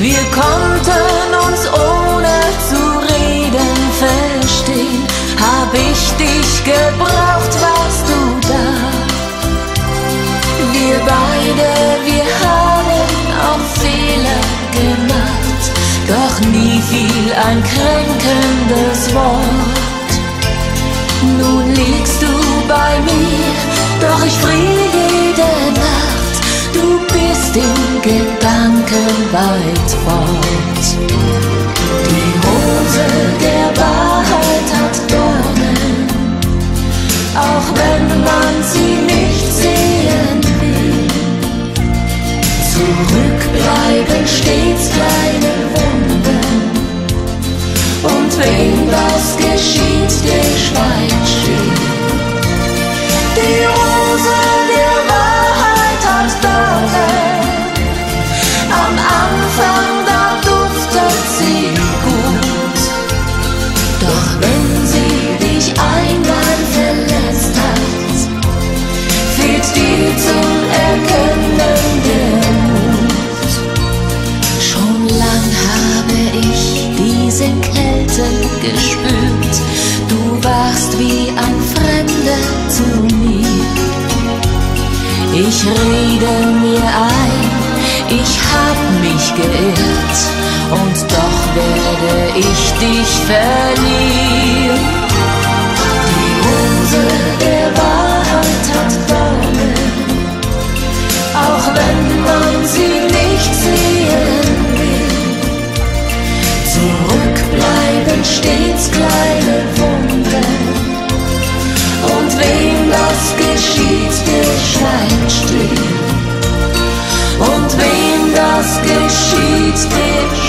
Wir konnten uns ohne zu reden verstehen, hab ich dich gebraucht, warst du da. Wir beide, wir haben auch Fehler gemacht, doch nie fiel ein kränkendes Wort. Nun liegst du bei mir, doch ich friere jede Nacht. Du bist in Gedanken Zurückbleiben stets kleine Wunden. Und wem was geschieht, der gespürt. Du warst wie ein Fremder zu mir. Ich rede mir ein, ich hab mich geirrt und doch werde ich dich verlieren. Die Rose stitch.